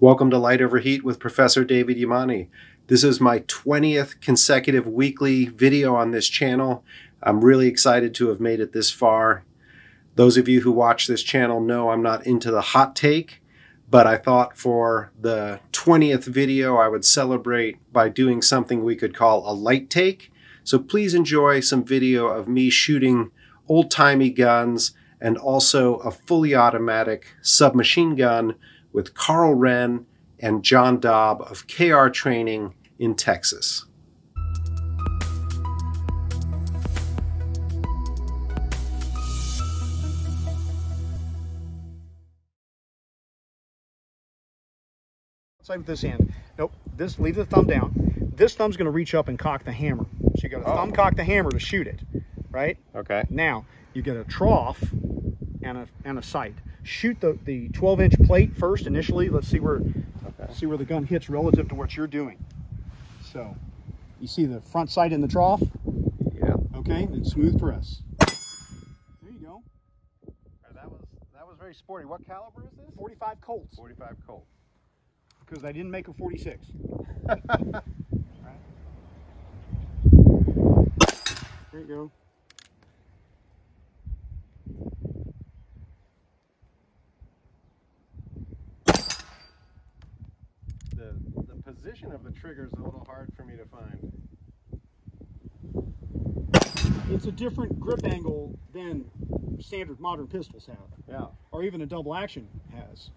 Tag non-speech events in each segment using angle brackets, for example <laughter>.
Welcome to Light Over Heat with Professor David Yamane. This is my 20th consecutive weekly video on this channel. I'm really excited to have made it this far. Those of you who watch this channel know I'm not into the hot take, but I thought for the 20th video I would celebrate by doing something we could call a light take. So please enjoy some video of me shooting old-timey guns and also a fully automatic submachine gun with Karl Rehn and John Daub of KR Training in Texas. Same with this hand. Nope. This leave the thumb down. This thumb's going to reach up and cock the hammer. So you got to Oh. thumb cock the hammer to shoot it, right? Okay. Now you get a trough and a and a sight. Shoot the the 12 inch plate first initially. Let's see where Okay. see where the gun hits relative to what you're doing. So you see the front sight in the trough. Yeah. Okay, then smooth press. There you go. That was that was very sporty. What caliber is this? 45 Colts 45 Colt. because they didn't make a 46. <laughs> There you go. The the position of the trigger is a little hard for me to find. It's a different grip angle than standard modern pistols have, Yeah. or even a double action has.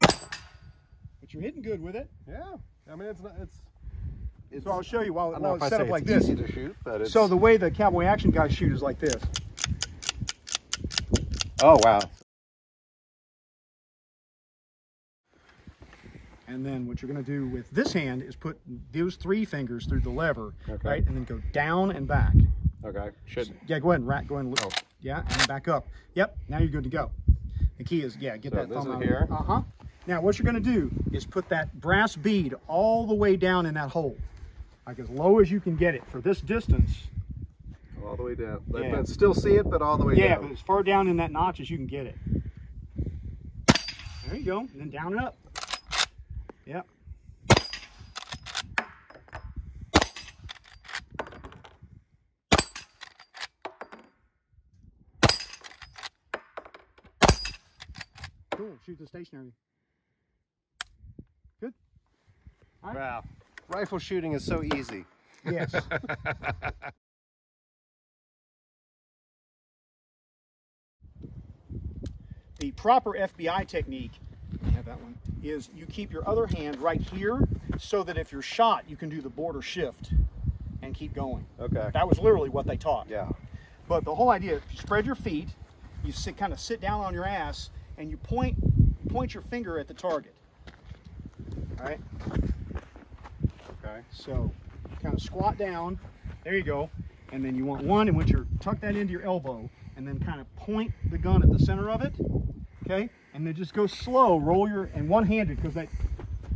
But you're hitting good with it. Yeah. I mean, it's not. It's. So I'll show you while, while it's set up like this. to shoot. So the way the cowboy action guys shoot is like this. Oh wow. And then what you're going to do with this hand is put those three fingers through the lever, Okay. right? And then go down and back. Okay. Should. Yeah, go ahead and rack, go ahead and Oh. yeah, and back up. Yep, now you're good to go. The key is, yeah, get So that this thumb is out. here? Uh-huh. Now what you're going to do is put that brass bead all the way down in that hole. Like as low as you can get it for this distance. All the way down. Yeah. But still see it, but all the way Yeah, down. but as far down in that notch as you can get it. There you go. And then down and up. Yep. Cool. Shoot the stationary. Good. Wow. Rifle shooting is so easy. Yes. <laughs> the proper FBI technique, I have that one, is you keep your other hand right here so that if you're shot, you can do the border shift and keep going. Okay. That was literally what they taught. Yeah. But the whole idea, if you spread your feet, you sit, kind of sit down on your ass, and you point point your finger at the target. All right. Okay. So kind of squat down. There you go. And then you want one, and once you're tuck that into your elbow, and then kind of point the gun at the center of it. Okay. And then just go slow. Roll your and one-handed because that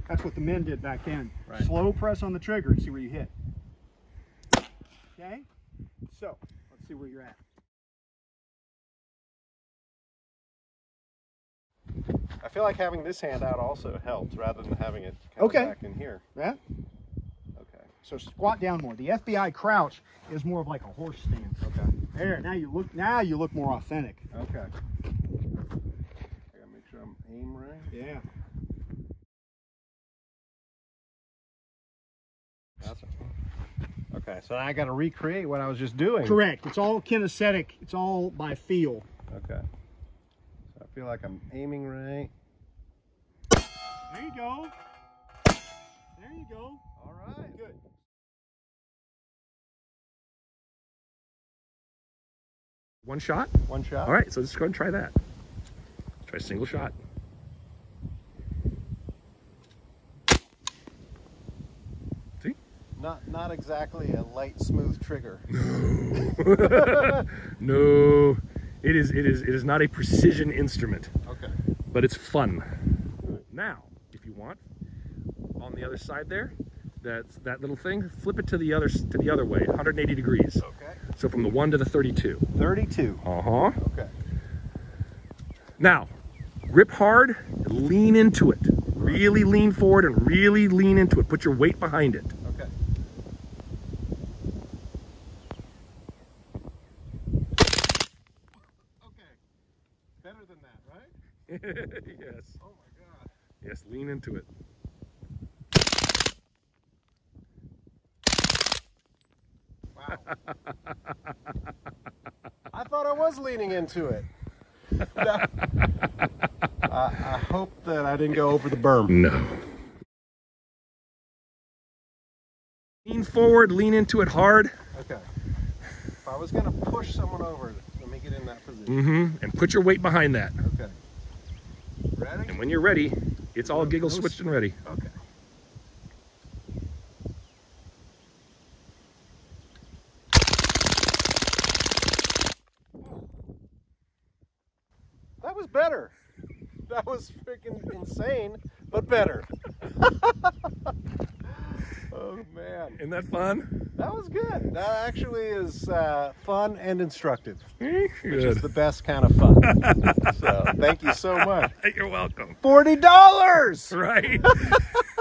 that's what the men did back then. Right. Slow press on the trigger and see where you hit. Okay. So let's see where you're at. I feel like having this hand out also helps rather than having it kind Okay. of back in here. Yeah. So squat down more. The FBI crouch is more of like a horse stance. Okay. There. Now you look. Now you look more authentic. Okay. I gotta make sure I'm aim right. Yeah. That's Okay, so I gotta recreate what I was just doing. Correct. It's all kinesthetic. It's all by feel. Okay. So I feel like I'm aiming right. There you go. There you go. All right. One shot? One shot. All right, so let's go ahead and try that. Try single shot. See? Not not exactly a light, smooth trigger. <laughs> No. no, it is. It is. It is not a precision instrument, Okay. but it's fun. Now, if you want, on the other side there, that that little thing, flip it to the other to the other way, 180 degrees. Okay. So from the one to the 32. 32. Uh huh. Okay. Now, grip hard, lean into it. Really lean forward and really lean into it. Put your weight behind it. Okay. Okay. Better than that, right? <laughs> yes. Oh my god. Yes, lean into it. I thought I was leaning into it. I, I hope that I didn't go over the berm. No. Lean forward, lean into it hard. Okay. If I was going to push someone over, let me get in that position. Mm-hmm. And put your weight behind that. Okay. Ready? And when you're ready, it's all giggle switched and ready. Okay. That was better. That was freaking insane, but better. <laughs> oh man, Isn't that fun? that was good. That actually is uh, fun and instructive, Eh, which is the best kind of fun. so thank you so much. <laughs> You're welcome. Forty dollars. Right? <laughs>